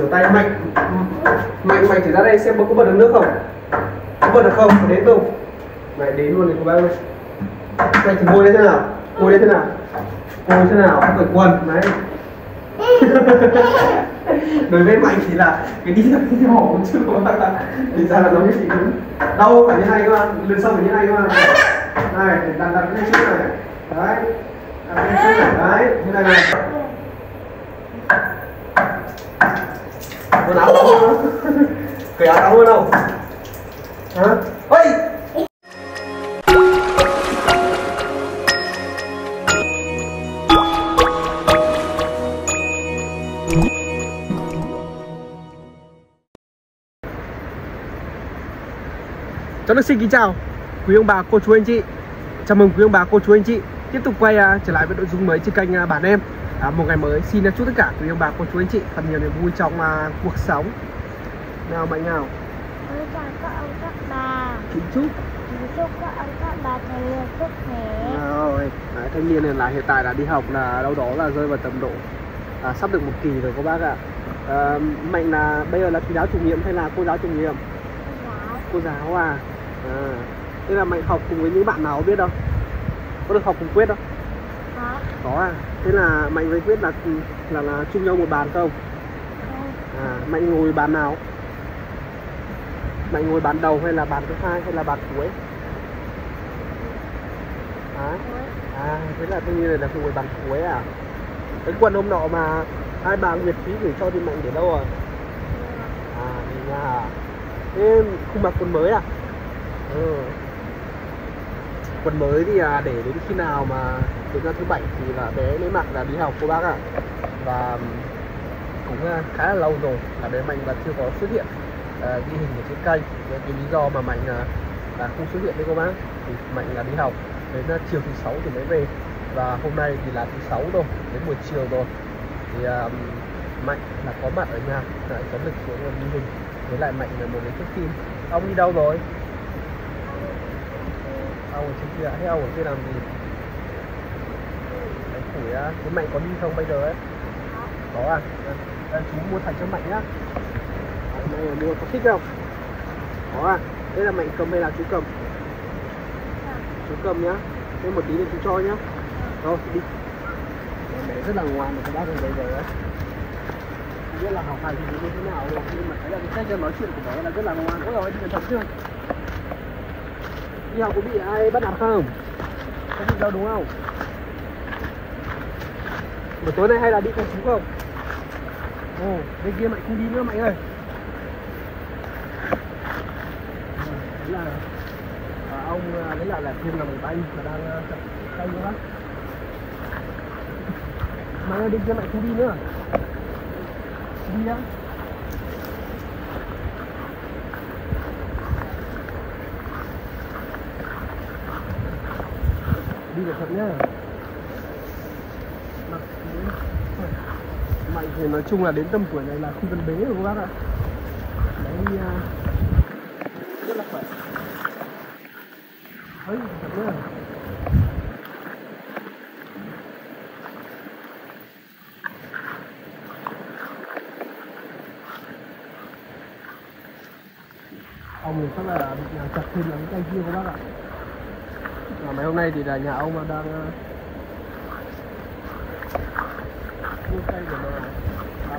rửa tay mạnh. Mạnh mạnh thì ra đây xem có bật được nước không? Có bật được không? Đến không? Mày đến luôn thì cô bác ơi mạnh thì ngồi lên thế nào. Ngồi lên thế nào. Ngồi thế nào, không phải quần đấy đối với mạnh thì là cái đi theo cái hổ chứ không phải là thì ra là giống như chị đúng đau phải như này cơ mà. Lần sau phải như này cơ mà. Này, để đặt đặt cái này trước này. Đấy. Đặt cái này trước này. Đấy, như này này. Quần áo đóng luôn cởi áo đóng luôn không hả? Ôi Cháu Đức xin kính chào quý ông bà, cô chú anh chị. Chào mừng quý ông bà, cô chú anh chị. Tiếp tục quay uh, trở lại với nội dung mới trên kênh uh, bản em à, Một ngày mới. Xin chúc tất cả quý ông bà, cô chú anh chị Thật nhiều niềm vui trong uh, cuộc sống. Nào mạnh nào? Ôi chào các ông các bà. Kính chúc. Kính chúc các ông các bà thật nhiều sức khỏe. Rồi, thanh niên này là hiện tại là đi học là đâu đó là rơi vào tầm độ à, Sắp được một kỳ rồi các bác ạ. À, Mạnh là bây giờ là thầy giáo chủ nhiệm hay là cô giáo chủ nhiệm? Cô giáo. À? À, thế là mày học cùng với những bạn nào biết không? Có được học cùng Quyết không? Có à. Thế là Mạnh với Quyết là là là chung nhau một bàn không? Không À, Mạnh ngồi bàn nào? Mạnh ngồi bàn đầu hay là bàn thứ hai hay là bàn cuối? Cuối À, thế là tôi như là ngồi bàn cuối à? Cái quần hôm nọ mà hai bà Nguyệt Thúy gửi cho thì Mạnh để đâu rồi? À, thì nhà Thế không mặc quần mới à? Ừ. Quần mới thì à, để đến khi nào mà đến ra thứ bảy thì là bé lấy mạng là đi học cô bác ạ. Và cũng à, khá là lâu rồi là bé Mạnh là chưa có xuất hiện à, ghi hình ở trên kênh. Với cái lý do mà Mạnh là, là không xuất hiện với cô bác. Thì Mạnh là đi học đến à, chiều thứ sáu thì mới về. Và hôm nay thì là thứ sáu rồi đến buổi chiều rồi. Thì à, Mạnh là có mặt ở nhà lại có lịch xuống ghi hình. Với lại Mạnh là một cái chiếc phim. Ông đi đâu rồi? Ông ở trên kia hay ông ở kia làm gì? Đấy, chú à, thế Mạnh có đi không bây giờ ấy? Có à? Đây chú mua thành cho Mạnh nhá. Đấy, này là mua có thích không? Có à? Đây là Mạnh cầm hay là chú cầm? Chú cầm nhá. Thêm một tí nữa chú cho nhá. Rồi đi. Bé rất là ngoan mà các bác bây giờ ấy Không biết là học hành thì như thế nào rồi nhưng mà thấy là cái cách nói chuyện của bé là rất là ngoan. Ôi rồi đi thật chưa? Đi học có bị ai bắt nạt không? Có bị đâu đúng không? Buổi tối nay hay là đi con chú không? Ồ bên kia mạnh không đi nữa mạnh ơi. Đấy là à, ông à, đấy là là thêm là một anh mà đang à, chặt nữa bác. Mạnh ơi bên kia mạnh không đi nữa. Đi nhá. Đi được thật nhá Mặt đến- mạnh thì nói chung là đến tầm tuổi này là không cần bế được các bác ạ. Đấy uh, rất là khỏe. Ấy thật nhá ông thì chắc là nhà chặt thêm những cây kia các bác ạ. Và mấy hôm nay thì là nhà ông mà đang à, uh, cây để mà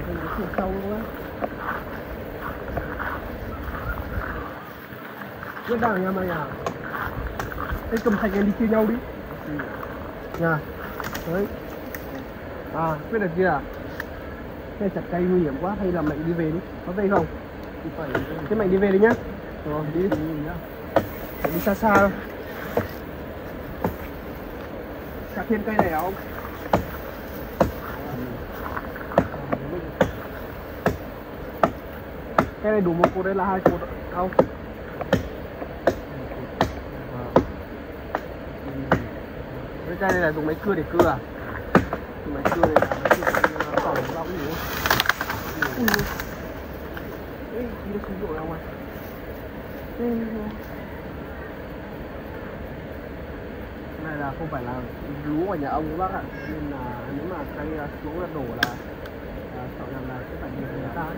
làm cái chiều sâu luôn á Rất đang nha mày à. Ê cầm thành em đi chia nhau đi. Nha. Đấy. À quyết được chưa à? Thế chặt cây nguy hiểm quá, hay là mạnh đi về đi. Có về không? Thế mạnh đi về đi nhá. Rồi, đi. Đi xa xa thôi. Chặt thêm cây này à không cái này đủ một cột đây là hai cột không. Cái chai này là dùng máy cưa để cưa à? Máy cưa để làm máy cưa để bao cái gì Ui. Ê, đi được sử dụng không à Ừ. này là không phải là lúa của nhà ông các bác ạ. Nên là nếu mà cây à, đổ là à, sợ rằng là sẽ phải nhiều người ta ấy.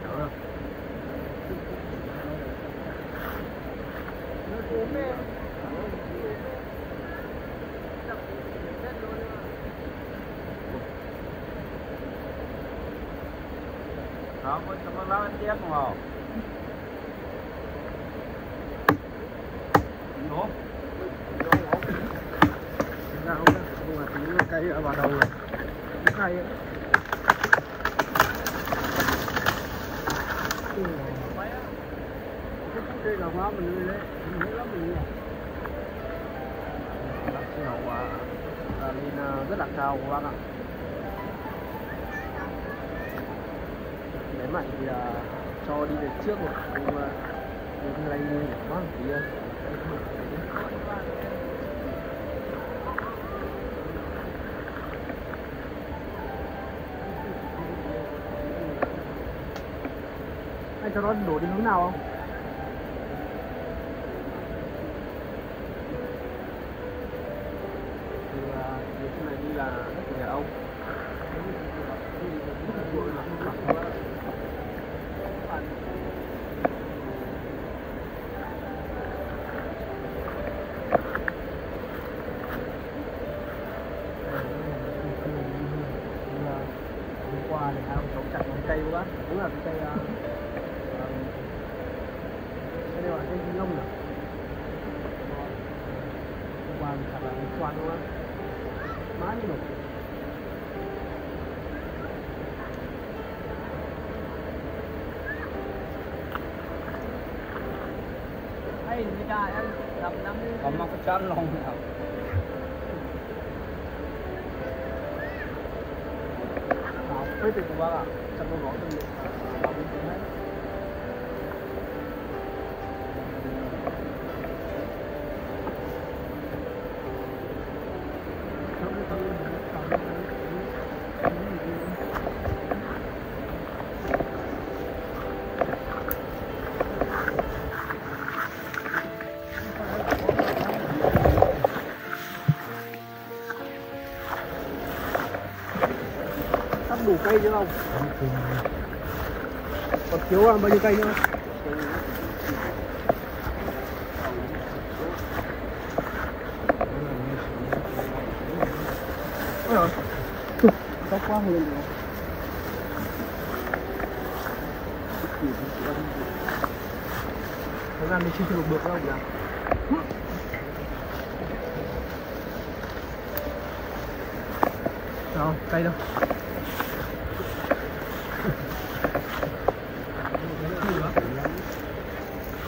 Hiểu không? Đó, có cho nó lắm tiếc không hả? Đúng. Ra không, không là tí cây ở vào đầu rồi. Cái cây ấy. Ừ. Cái nào quá mình nuôi đấy, mình thấy lắm mình nhỉ. Là chiều à, à, lên à, rất là cao các bác ạ. Máy mạnh thì à, cho đi về trước một này nguy hiểm quá một tí. Anh cho nó đổ đi hướng nào không? Thì à, thì cái này đi là đất của nhà ông. Hôm qua thì hai ông cháu chặt một cây quá, cũng là cái cây à, à, cái này gọi là cây thanh long nhỉ? Hôm qua mình chặt là mình quan luôn á, má như nổ. Hay người ta em làm năm Còn mong có chân lòng nào. Bảo phết thì của bác ạ, chặt nó gõ từng cây chứ không? Còn thiếu là bao nhiêu cây nữa? Ôi giời, Chụp, quá hơn rồi. Thời gian mình chưa được được đâu nhỉ? Đâu, cây đâu?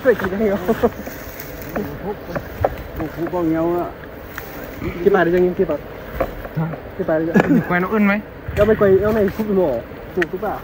Vậy chỉ đây không? Một phút bằng nhau ạ. Cái bài đấy cho anh kia vào. Cái bài đấy quay nó ươn mấy? Em mày quay, em này phút nổ. Tụt tụt vào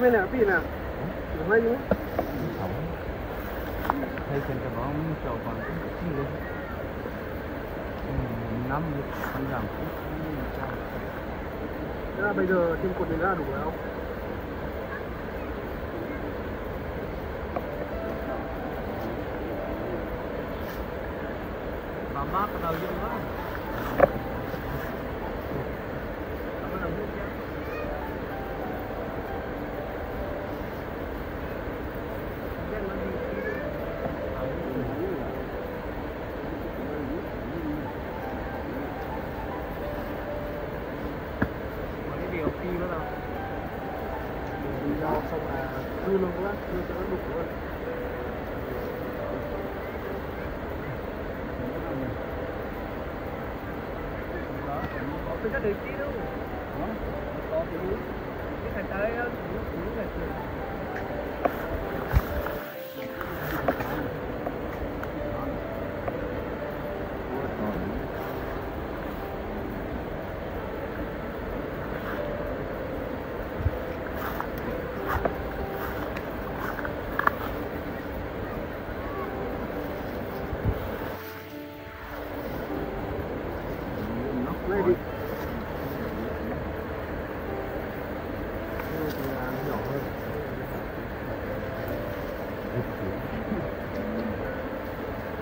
Bên này pin à? May như Thấy trên cái bóng trầu còn cái chi lên Năm được con giảm phút Thế là bây giờ thêm cột này là đủ rồi không? Bà mát cái đầu dữ quá điều phi bắt đầu Thì ra xong là đưa luôn các bác, đưa cho nó đủ luôn có cái rất đấy tí đâu có cái núi cái thành tới đó núi núi này kìa Là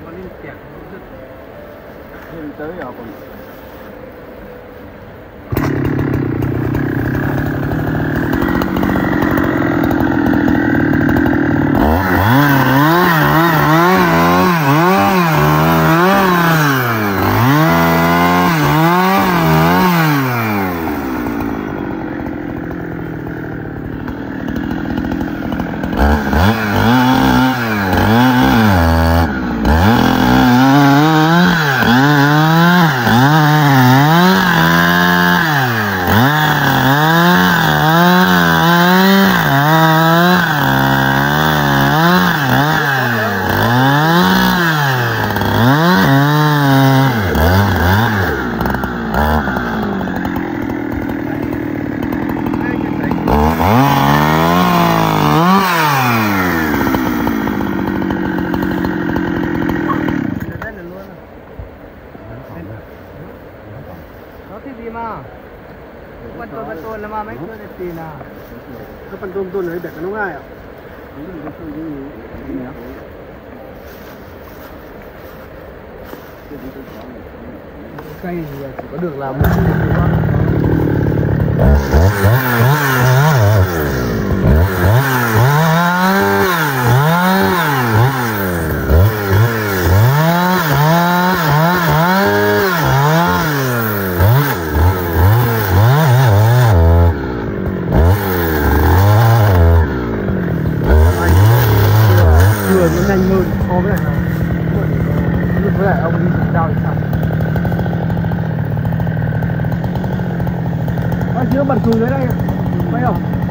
nó lên chẹt nó rất thêm tới rồi còn đây là luôn nó thì gì mà quan tôi quan tôi là mà mấy tôi là tiền à Các phần tôm tôm này để cái nó ngay ạ Cây thì chỉ có được là một chút thôi Vừa nó nhanh hơn so với lại là lúc với lại ông đi dùng dao thì sao Ôi chưa bật cùi dưới đây phải không?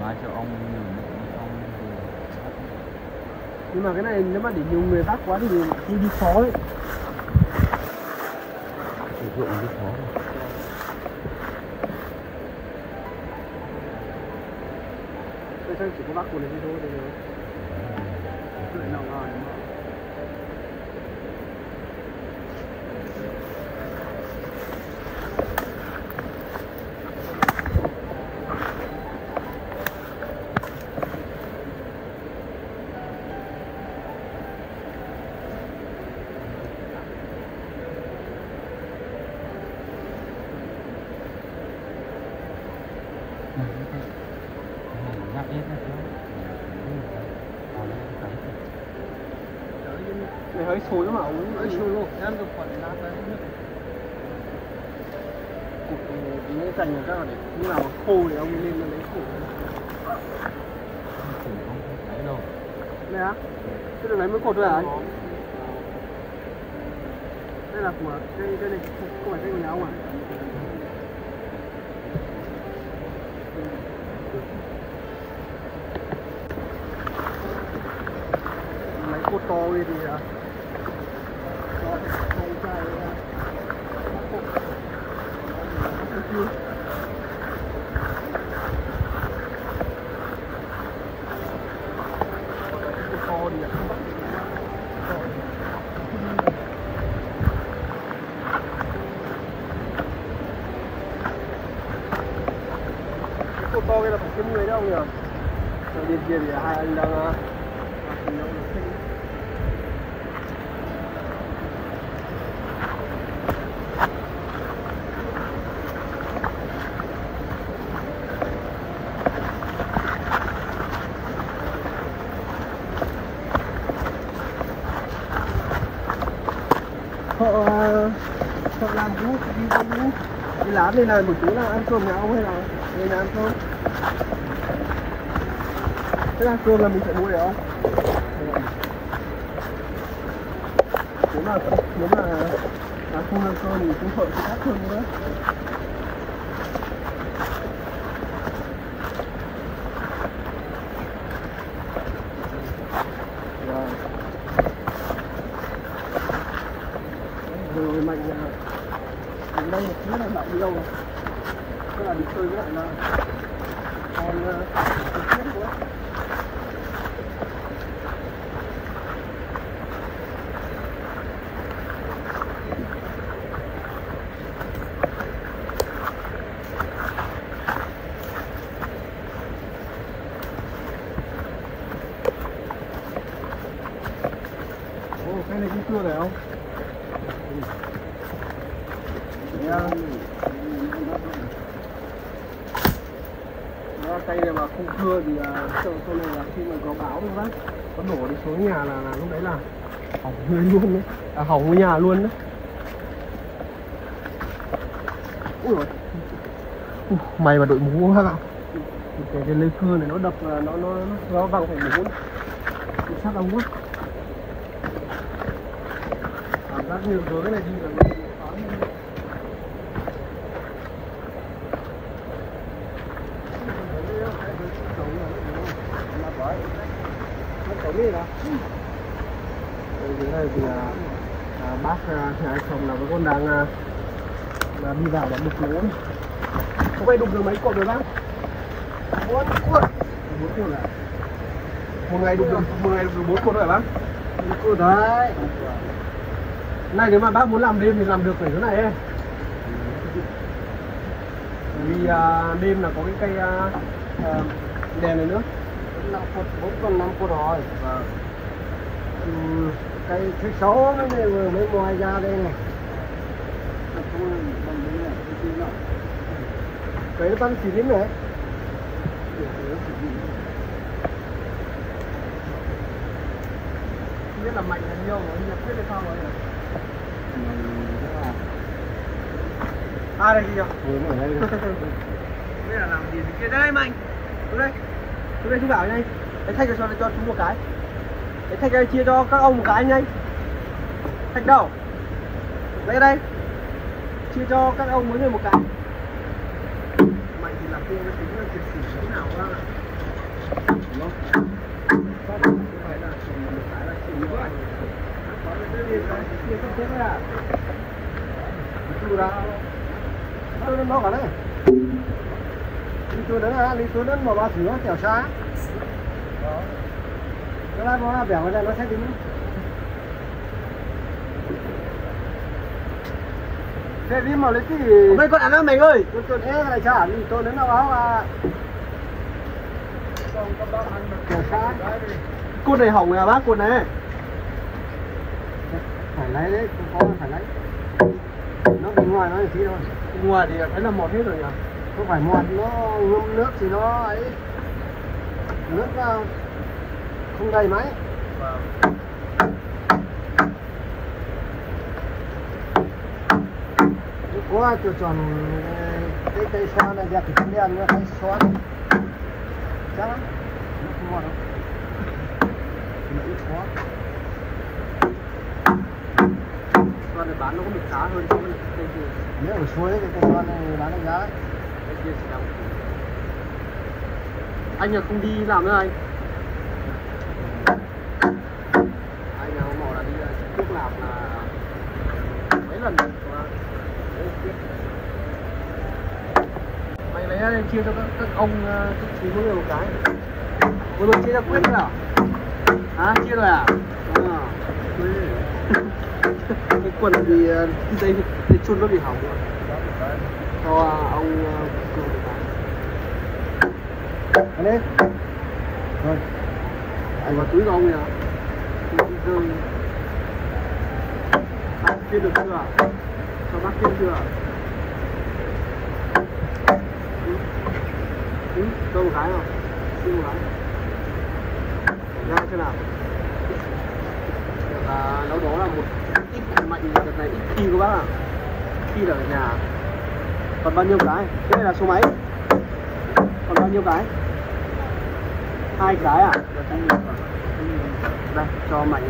Mai cho ông Nhưng mà cái này nếu mà để nhiều người bắt quá thì đi đi khó ấy. sử dụng cái khó Tôi chỉ có bắt của này thôi thì Cười nào ngon nhắc ít nó chứ này hơi sôi lắm mà uống hơi sôi luôn. Em được phần nát đấy Cục nó dành để lúc nào mà khô thì ông ấy lên lấy khô. Đây á? Thế được lấy mới cột thôi hả anh? Đây là của cây cây này, không phải cây của nhà ông à? Lấy cột to đi thì à, cho cây chai à, cột. Cột to đi ạ. Cái cột to kia là phải thêm người đâu nhỉ? Ở bên kia thì hai anh đang à, cùng nhau là sinh. họ họ làm vũ đi làm vũ đi làm đây là một chú là ăn cơm nhà ông hay là người nhà ăn cơm thế ăn cơm là mình phải mua để không nếu mà nếu mà không ăn cơm thì cũng sợ sẽ đắt hơn nữa Wow. rồi mạnh à, đến đây một chút là bạn đi đâu rồi tức là đi chơi với lại là con uh, tiếp nữa Ồ, cái này cũng cưa phải không? Đấy, à, Đó, cây này mà không cưa thì sau, sau này là khi mà có báo nữa bác có đổ đi xuống nhà là, là lúc đấy là hỏng người luôn đấy. À, hỏng ngôi nhà luôn đấy. Ui rồi mày mà đội mũ ha cái cái lưới cưa này nó đập nó nó nó, nó văng phải mũ sắt ông quá giác như với cái này là gì. Ở dưới này thì à, à, bác à, nhà chồng là còn đang à, là đi vào và đục lỗ. Không phải đục được mấy cột rồi bác? Bốn cột. Bốn cột à? Một ngày đục được một ngày đục được bốn cột rồi bác? Bốn cột đấy. Này nếu mà bác muốn làm đêm thì làm được phải thế này ấy. vì à, đêm là có cái cây à, à, đèn này nữa. 5 phút 4 còn 5 phút rồi. Vâng. Ừ, cây thứ sáu mới vừa mới ngoài ra đây này. Cái nó tăng chỉ đến này biết là mạnh là nhiều rồi nhập biết hay sao rồi à đây kìa ở đây biết là làm gì thì kia đây mạnh xuống đây. Xuống đây chú bảo nhanh. Cái thách cho cho cho chú một cái. Cái thách đây chia cho các ông một cái nhanh. Thách đâu lấy đây. Chia cho các ông mỗi người một cái. Mạnh thì là kia nó tính là sử thế nào ra? Đúng không phải là chỉ một cái là chỉ có anh có cái gì cái kia không chết là chú ra Nó cả đấy. Đi chỗ đó à, đi chỗ đó mà ba thử kẹo xa. Đó. Nó lại nó bẻo này nó sẽ tính. Thế đi mà lấy cái hôm nay con ăn đó mày ơi Tôi tôi thế này chả tôi đến nó báo là kẹo xa. côn này hỏng rồi à bác côn này phải lấy đấy, có phải lấy. Nó bên ngoài nó thì thôi. ngoài thì thấy là một hết rồi nhỉ không phải một nó ngâm nước thì nó ấy nước ờ, không đầy máy wow. Vâng. có chuột tròn ờ, cái cây xoan này đẹp thì không đen nữa cây xoan chắc lắm nó không ngon đâu nó ít khó con này bán nó có bị khá hơn lại cây kia nếu ở suối thì cây xoan này bán được giá. Đấy cây kia chỉ đóng anh là không đi làm nữa anh. Anh nào mỏ là đi trực tiếp làm là mấy lần rồi? Mà mày lấy ra chia cho các, các ông ờ, các chú mỗi người một cái. Vừa rồi chia ra quyết rồi à? Hả? Chia rồi à? À cái quần thì ờ, cái dây cái chun nó bị hỏng rồi. Cho ông ờ, cường cái anh đi rồi anh vào túi của ông nè túi rơi. Bác kia được chưa cho bác kia chưa ừ. Ừ, cho một cái không? Xin một cái. Ra thế nào? Được, à, đâu đó là một ít mạnh đợt này ít khi của bác ạ, khi ở nhà còn bao nhiêu cái cái này là số mấy còn bao nhiêu cái hai cái à Được, anh nhìn vào. Đây cho mày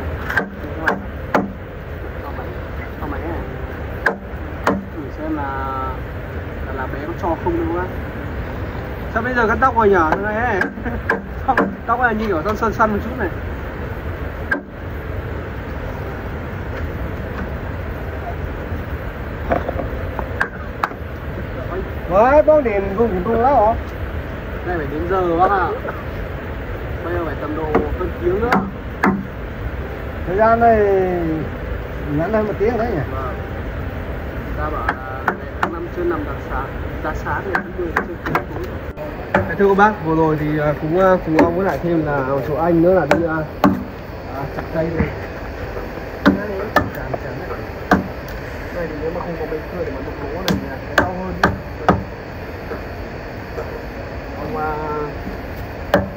cho mày cho mày này thử xem là là, là bé có cho không đúng không sao bây giờ cắt tóc rồi nhở này tóc, là như kiểu son sơn săn một chút này với bóng đèn vùng vùng lá hả đây phải đến giờ bác ạ. Bây giờ phải tầm độ phân tiếng nữa. Thời gian này ngắn hơn một tiếng đấy nhỉ? Vâng. Ta bảo là ngày tháng năm chưa nằm đặc sáng giá sáng thì tháng 10 chưa tối rồi. Thưa các bác vừa rồi thì à, cũng à, cùng ông với lại thêm là ở chỗ anh nữa là đi à, à, chặt cây này này thì nếu mà không có bếp cưa để mà đục lỗ này thì là sẽ đau hơn ông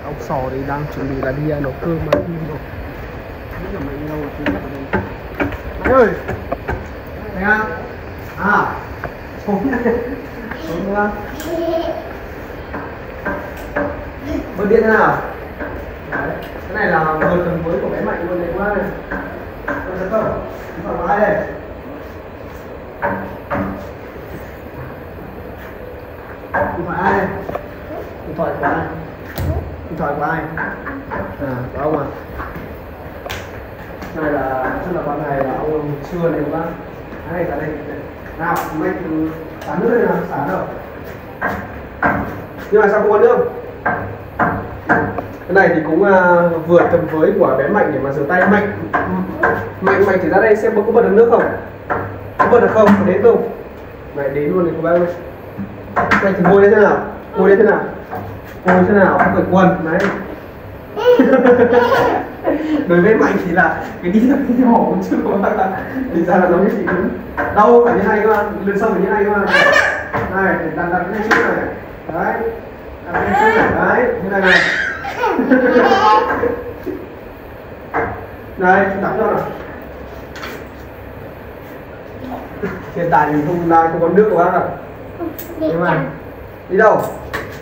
ông sò thì đang chuẩn bị là đi à, nấu cơm mà, đi rồi. Bây giờ mày đâu thì Mày ơi! Mày à? À Xuống Xuống nữa Bật điện thế nào? Đấy, Cái này là vừa cần mới của bé Mạnh luôn đấy quá này. Được sẽ không? Thoải mái đây. Điện thoại ai đây? Điện thoại của ai? Điện thoại của ai? À, của ông à? Cái này là rất là con này là ông chưa này bác Đây, ra đây. Nào, mày từ xả nước đây nào, xả đâu. Nhưng mà sao không có nước? Cái này thì cũng uh, vừa tầm với của bé Mạnh để mà rửa tay. Mạnh Mạnh, Mạnh thì ra đây xem có bật được nước không? Có bật được không, có đến không? Mày đến luôn thì cô bác ơi. Mày thì ngồi đây thế nào. Ngồi đây thế nào. Ngồi thế nào? Cởi quần Đấy. Đối với Mạnh thì là Cái đi là cái nhỏ một chút Thì ra là nó cái gì cũng Đâu phải như này các bạn Lượt sau phải như này các bạn Này đặt đặt cái trước này. Đấy. Đặt cái trước này. Đấy Như này này. Đây đặt cho nào. Hiện tại mình không đang không có nước của bác ạ Đi nhưng mà đi đâu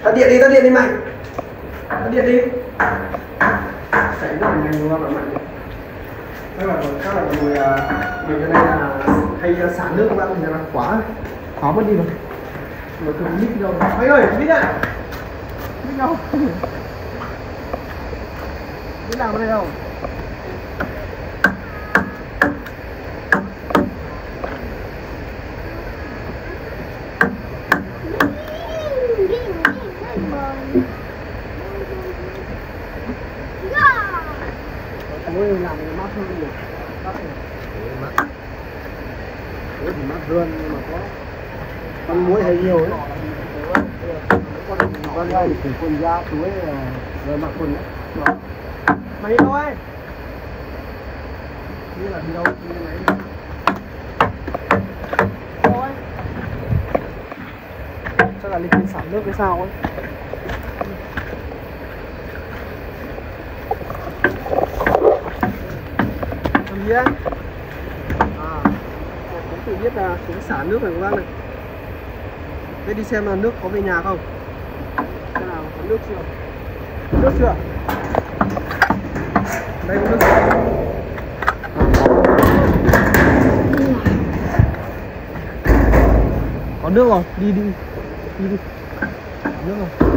tắt điện đi tắt điện đi mày. Tắt điện đi. Sẽ làm là nhanh đúng không bạn? Mạnh các bạn các người ngồi à, mình là hay à, xả nước các bạn thì là quá khó mất đi rồi. Mà cứ không đâu mấy ơi biết ạ. Biết đâu biết làm ở đây không Đi, đi, đi, đi, Yeah. Ôi làm cái mát hơn nhiều mắt Ủa thì mát hơn nhưng mà có con muối hay nhiều ấy. Con đây thì con da túi rồi mặc quần đó. Mày đi đâu ấy? Như là đi đâu? Đi này chắc là linh tinh xả nước hay sao ấy. Làm gì ấy tự biết là cũng xả nước này, các bác này. Thế đi xem là nước có về nhà không? Thế nào, có nước chưa? Nước chưa? Đây có nước chưa? Có nước rồi đi đi đi đi. Có nước rồi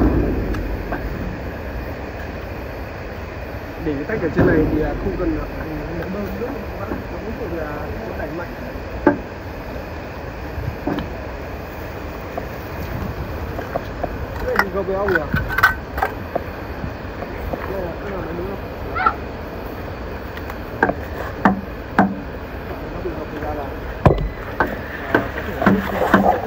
để cái tách ở trên này thì à, không cần à, bơm nước nó cũng được là nó đẩy mạnh cái này mình có béo gì à đây là cái nào nó đúng không nó bị ngập thì ra là à, có thể là nước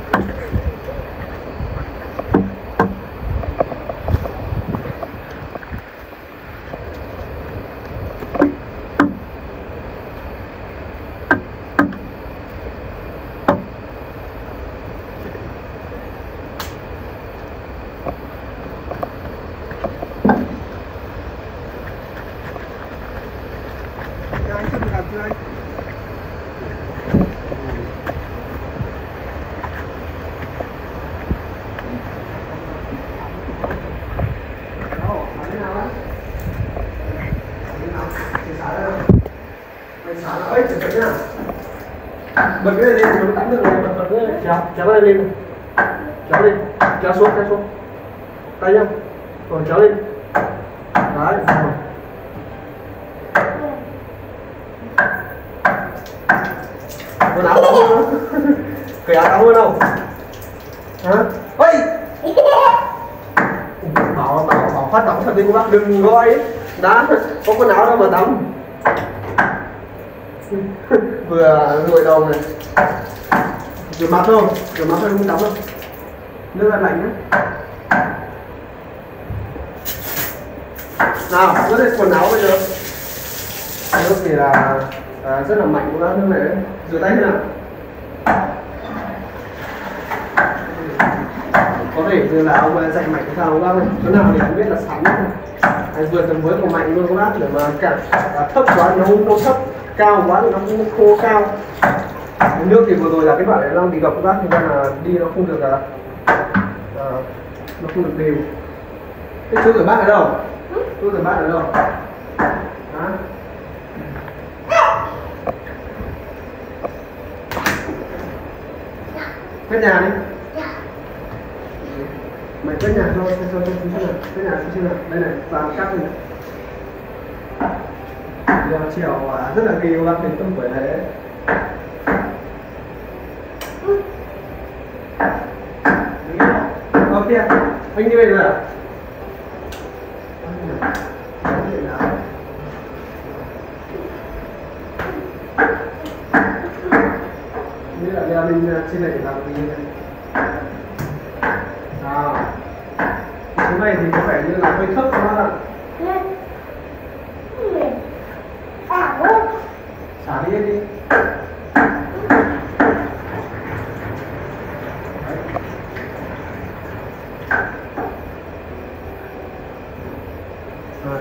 Nhà anh chưa làm chưa anh? Đâu, ở thế nào á? Ở thế nào? Thì xả ra đâu? Mày xả ra ấy, chừng chừng nhá. Bật cái này lên, nó tắm được này, bật bật cái này, tay lên này lên. Kéo lên, kéo xuống, kéo xuống. Tay nhá. Rồi kéo lên. Đấy, rồi. quần áo tắm cười cởi áo tắm đâu hả ôi bảo bảo bảo phát động thật đi cô bác đừng gọi đã có quần áo đâu mà tắm vừa gội đầu này rửa mặt không rửa mặt thôi không tắm đâu. Nước là lạnh nhá. Nào rất là quần áo bây giờ. Nước thì là à, rất là mạnh của bác nước này đấy. Rửa tay thế nào? Có thể như là ông dạy mạnh sao không bác này, chỗ nào thì không biết là sẵn hay vừa tầm với của mạnh luôn các bác để mà cả à, thấp quá nó không khô thấp cao quá thì nó cũng khô cao cái nước thì vừa rồi là cái đoạn này đang bị gập các bác thì là đi nó không được à, à, nó không được đều. Cái chỗ rửa bát ở đâu? Chỗ rửa bát ở đâu? Hả? quét nhà đi. Mày quét nhà cho cho cho cho chú nào quét nhà chú nào đây này toàn cắt này giờ chiều rất là kỳ các bạn đến tâm buổi này đấy anh đi về rồi à Nghĩa là mình trên này làm gì này này thì có vẻ như là hơi thấp các bác ạ lên lên à ôi xả đi đi Rồi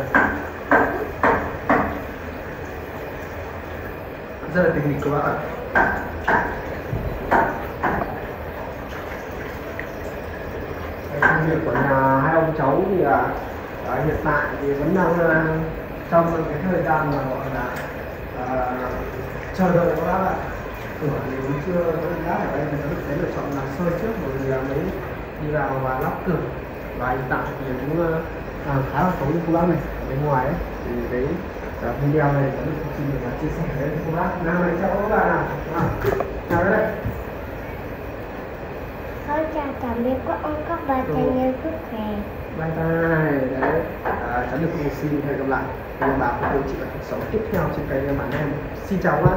rất là tình nghịch các bác ạ. Công việc của nhà hai ông cháu thì à, à, hiện tại thì vẫn đang à, trong cái thời gian mà gọi là à, chờ đợi các bác ạ. Cửa thì vẫn chưa vẫn đã ở đây thì vẫn sẽ lựa chọn là sơ trước bởi vì là mới đi vào và lắp cửa và hiện tại thì cũng à, à khá là tối cô bác này ở bên ngoài ấy. Thì cái à, video này cũng xin được chia sẻ với cô bác nào này chào các bạn nào à, chào đây Con chào tạm biệt các ông các bà Ừ. thân yêu sức khỏe bye bye đấy à, cháu được cùng xin hẹn gặp lại và bà cô chị ở số tiếp theo trên kênh bạn em xin chào các bác